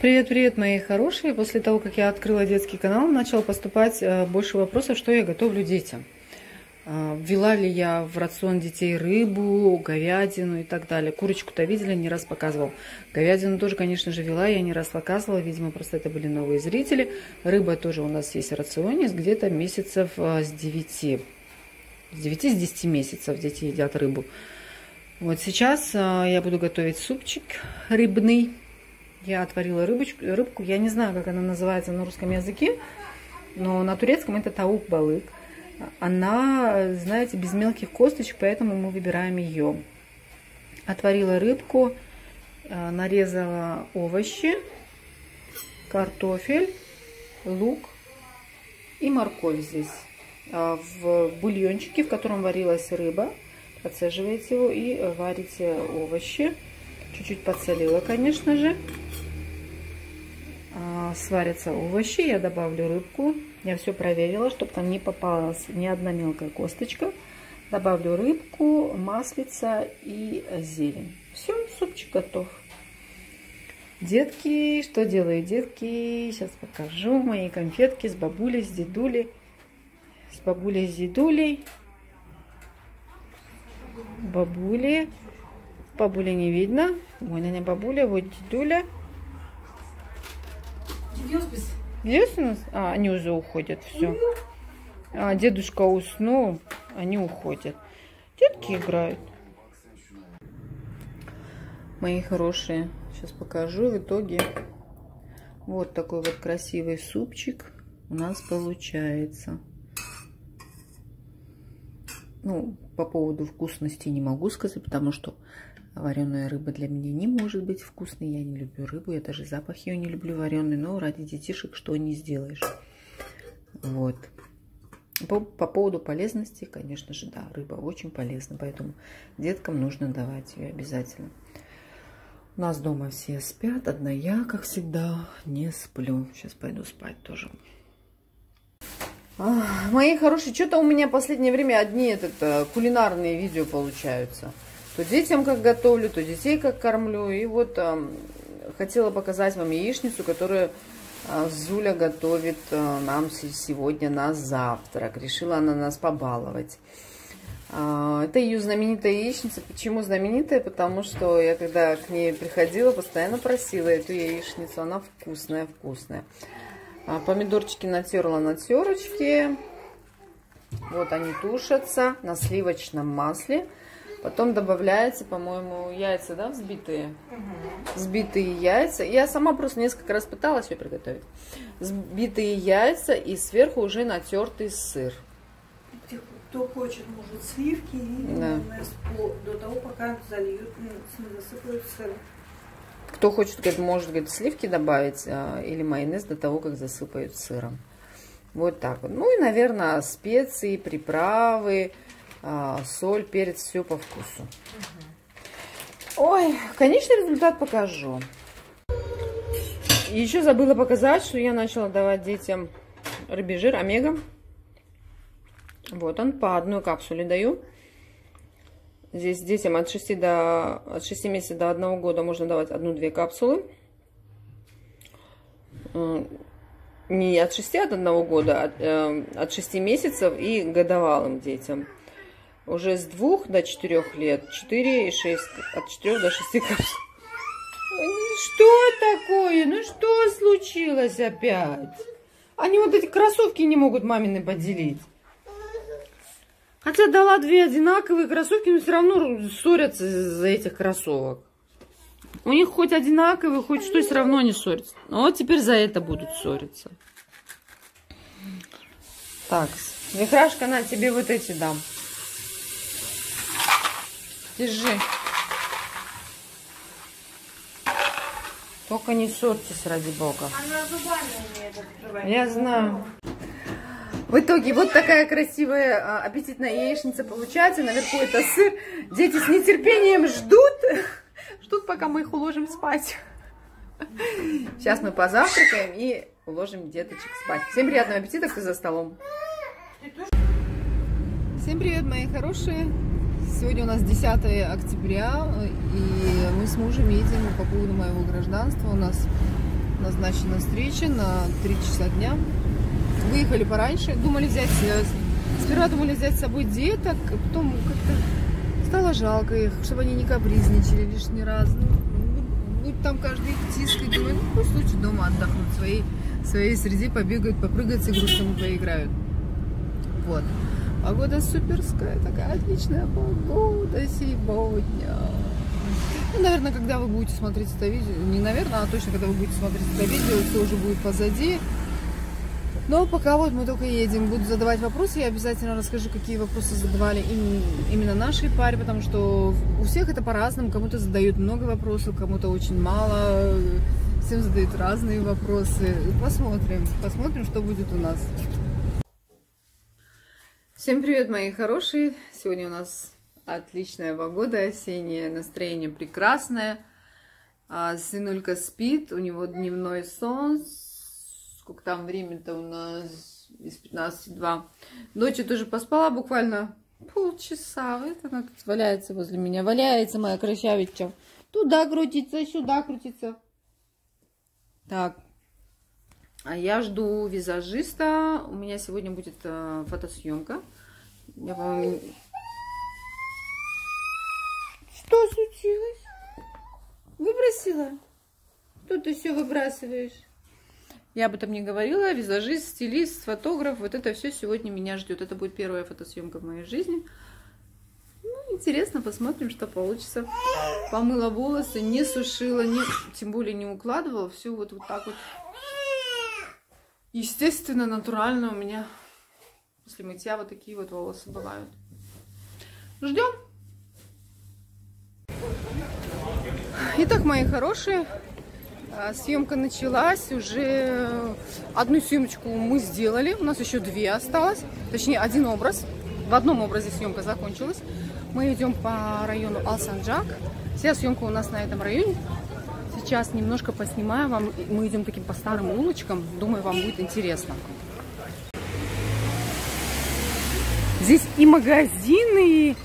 Привет-привет, мои хорошие! После того, как я открыла детский канал, начал поступать э, больше вопросов, что я готовлю детям. Э, ввела ли я в рацион детей рыбу, говядину и так далее. Курочку-то видели, не раз показывал. Говядину тоже, конечно же, вела, я не раз показывала. Видимо, просто это были новые зрители. Рыба тоже у нас есть в рационе где-то месяцев э, с 9. С 9 с 10 месяцев дети едят рыбу. Вот сейчас я буду готовить супчик рыбный я отварила рыбочку, рыбку, я не знаю, как она называется на русском языке, но на турецком это таук балык. Она, знаете, без мелких косточек, поэтому мы выбираем ее. Отварила рыбку, э, нарезала овощи, картофель, лук и морковь здесь. А в бульончике, в котором варилась рыба, процеживаете его и варите овощи. Чуть-чуть подсолила, конечно же. А, сварятся овощи, я добавлю рыбку. Я все проверила, чтобы там не попалась ни одна мелкая косточка. Добавлю рыбку, маслица и зелень. Все, супчик готов. Детки, что делают детки? Сейчас покажу. Мои конфетки с бабулей, с дедулей. С бабулей, с дедулей. Бабули. Бабули не видно. Ой, на бабуля, вот дедуля. Здесь у нас? А, они уже уходят, все. А, дедушка уснул, они уходят. Детки играют. Мои хорошие, сейчас покажу в итоге. Вот такой вот красивый супчик у нас получается. Ну, по поводу вкусности не могу сказать, потому что Вареная рыба для меня не может быть вкусной. Я не люблю рыбу, я даже запах ее не люблю вареный. Но ради детишек что не сделаешь. Вот. По, по поводу полезности, конечно же, да, рыба очень полезна. Поэтому деткам нужно давать ее обязательно. У нас дома все спят. Одна я, как всегда, не сплю. Сейчас пойду спать тоже. А, мои хорошие, что-то у меня в последнее время одни этот, э, кулинарные видео получаются. То детям как готовлю, то детей как кормлю. И вот э, хотела показать вам яичницу, которую э, Зуля готовит э, нам сегодня на завтрак. Решила она нас побаловать. Э, это ее знаменитая яичница. Почему знаменитая? Потому что я когда к ней приходила, постоянно просила эту яичницу. Она вкусная, вкусная. А помидорчики натерла на терочке. Вот они тушатся на сливочном масле. Потом добавляется, по-моему, яйца, да, взбитые? Угу. Взбитые яйца. Я сама просто несколько раз пыталась ее приготовить. Взбитые яйца и сверху уже натертый сыр. Кто хочет, может сливки или да. до того, пока зальют, засыпают сыр. Кто хочет, говорит, может говорит, сливки добавить а, или майонез до того, как засыпают сыром. Вот так вот. Ну и, наверное, специи, приправы, а, соль, перец, все по вкусу. Ой, конечный результат покажу. Еще забыла показать, что я начала давать детям рыбий жир омега. Вот он, по одной капсуле даю. Здесь детям от 6, до, от 6 месяцев до 1 года можно давать одну-две капсулы. Не от 6 от 1 года, а э, от 6 месяцев и годовалым детям уже с двух до четырех лет, 4 и 6, от 4 до 6 капсул. Что такое? Ну что случилось опять? Они вот эти кроссовки не могут мамины поделить. Хотя дала две одинаковые кроссовки, но все равно ссорятся из-за этих кроссовок. У них хоть одинаковые, хоть что, все равно не ссорятся. Но вот теперь за это будут ссориться. Так, Вихрашка, на тебе вот эти дам. Держи. Только не ссорьтесь, ради бога. Она зубами умеет открывать. Я знаю. В итоге вот такая красивая а, аппетитная яичница получается. Наверху это сыр. Дети с нетерпением ждут. Ждут, пока мы их уложим спать. Сейчас мы позавтракаем и уложим деточек спать. Всем приятного аппетита, кто за столом. Всем привет, мои хорошие. Сегодня у нас 10 октября, и мы с мужем едем по поводу моего гражданства. У нас назначена встреча на 3 часа дня. Выехали пораньше, думали взять, э, сперва думали взять с собой деток, а потом как-то стало жалко их, чтобы они не капризничали лишний раз. Ну, будь там каждый тискает, думаю, ну пусть лучше дома отдохнут, в своей, в своей среде побегают, попрыгают с игрушками, поиграют. Вот. Погода суперская, такая отличная погода сегодня. Ну, наверное, когда вы будете смотреть это видео, не наверное, а точно, когда вы будете смотреть это видео, все уже будет позади. Но пока вот мы только едем, буду задавать вопросы, я обязательно расскажу, какие вопросы задавали им, именно нашей паре, потому что у всех это по-разному, кому-то задают много вопросов, кому-то очень мало, всем задают разные вопросы. Посмотрим, посмотрим, что будет у нас. Всем привет, мои хорошие! Сегодня у нас отличная погода, осеннее настроение прекрасное. А, сынулька спит, у него дневной сон. Сколько там времени-то у нас? Из 15-2. Ночью тоже поспала буквально полчаса. Вот она тут валяется возле меня. Валяется моя красавица. Туда крутится, сюда крутится. Так, я жду визажиста. У меня сегодня будет э, фотосъемка. Я, по-моему... Что случилось? Выбросила? Тут ты все выбрасываешь. Я об этом не говорила. Визажист, стилист, фотограф. Вот это все сегодня меня ждет. Это будет первая фотосъемка в моей жизни. Ну, интересно, посмотрим, что получится. Помыла волосы, не сушила, не, тем более не укладывала. Все вот, вот так вот Естественно, натурально у меня после мытья вот такие вот волосы бывают. Ждем. Итак, мои хорошие, а, съемка началась. Уже одну съемочку мы сделали. У нас еще две осталось. Точнее, один образ. В одном образе съемка закончилась. Мы идем по району Алсанджак. Вся съемка у нас на этом районе сейчас немножко поснимаю вам. Мы идем таким по старым улочкам. Думаю, вам будет интересно. Здесь и магазины,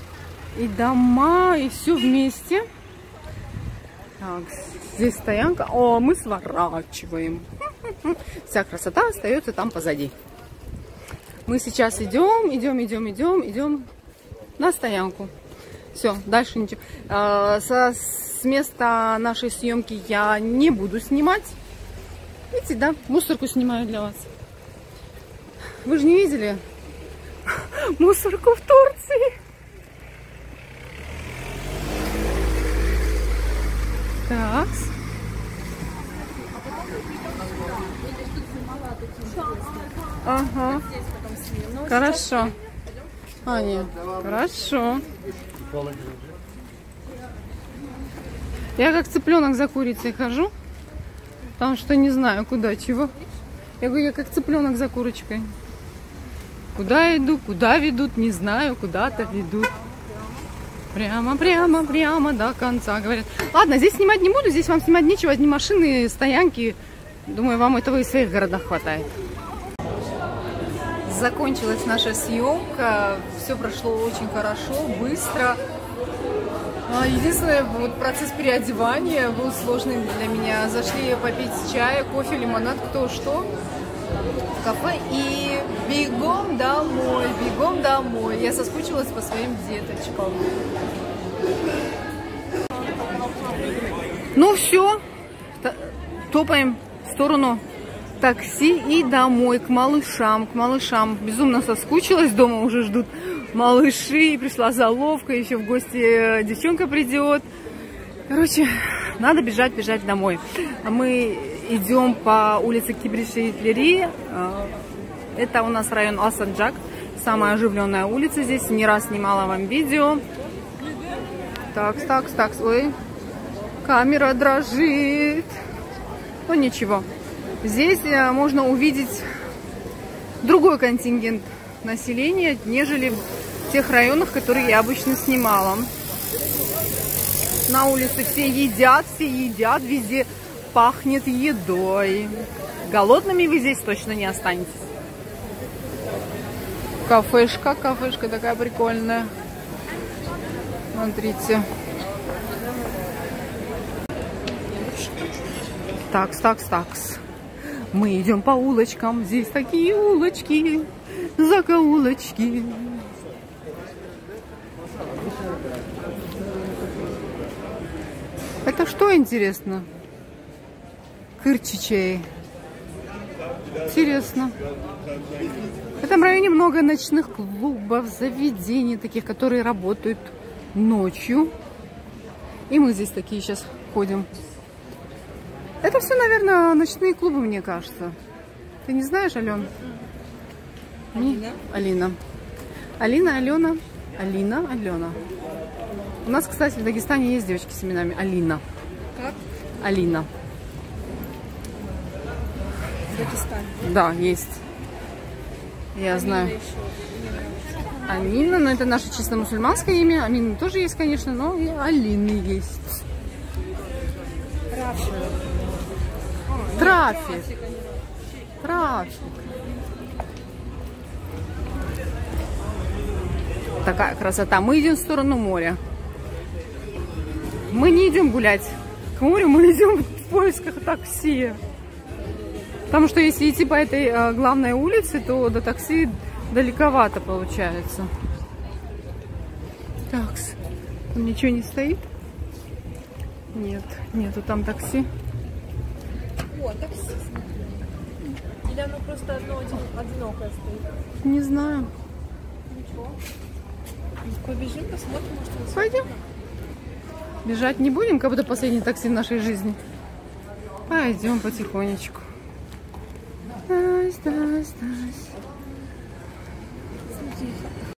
и дома, и все вместе. Так, здесь стоянка. О, мы сворачиваем. Вся красота остается там позади. Мы сейчас идем, идем, идем, идем, идем на стоянку. Все, дальше ничего. А, со, с места нашей съемки я не буду снимать. Видите, да, мусорку снимаю для вас. Вы же не видели мусорку в Турции? Так. Ага. Хорошо. А, нет. Хорошо. Я как цыпленок за курицей хожу, потому что не знаю, куда, чего. Я говорю, я как цыпленок за курочкой. Куда иду, куда ведут, не знаю, куда-то ведут. Прямо, прямо, прямо до конца, говорят. Ладно, здесь снимать не буду, здесь вам снимать нечего, одни машины, стоянки. Думаю, вам этого и в своих городах хватает. Закончилась наша съемка, все прошло очень хорошо, быстро. А, единственное, вот процесс переодевания был сложный для меня. Зашли попить чая, кофе, лимонад, кто что в кафе и бегом домой, бегом домой. Я соскучилась по своим деточкам. Ну все, топаем в сторону такси и домой, к малышам, к малышам. Безумно соскучилась, дома уже ждут малыши, пришла заловка, еще в гости э, девчонка придет. Короче, надо бежать, бежать домой. Мы идем по улице Кибриши и Тлери. Э, это у нас район Асанджак, самая оживленная улица здесь. Не раз снимала вам видео. Так, так, так, ой, камера дрожит. Ну ничего. Здесь э, можно увидеть другой контингент населения, нежели в тех районах, которые я обычно снимала. На улице все едят, все едят, везде пахнет едой. Голодными вы здесь точно не останетесь. Кафешка, кафешка такая прикольная. Смотрите. Такс, такс, такс. Мы идем по улочкам. Здесь такие улочки, закоулочки. Это что интересно? Кырчичей. Интересно. В этом районе много ночных клубов, заведений таких, которые работают ночью. И мы здесь такие сейчас ходим. Это все, наверное, ночные клубы, мне кажется. Ты не знаешь, Ален? Алина. Алина. Алина, Алена. Алина, Алена. У нас, кстати, в Дагестане есть девочки с именами Алина. Как? Алина. В Дагестане. Да, есть. Я знаю. Амина, но это наше чисто мусульманское имя. Амина тоже есть, конечно, но и Алины есть. Рафша. Трафик. Трафик. Такая красота. Мы идем в сторону моря. Мы не идем гулять к морю, мы идем в поисках такси. Потому что если идти по этой э, главной улице, то до такси далековато получается. Так, там ничего не стоит? Нет, нету там такси. Таксист. Или оно просто одно один- одинокое стоит? Не знаю. Ничего. Побежим, посмотрим, может, он Пойдем. Бежать не будем, как будто последний такси в нашей жизни. Пойдем потихонечку. Тась, тась.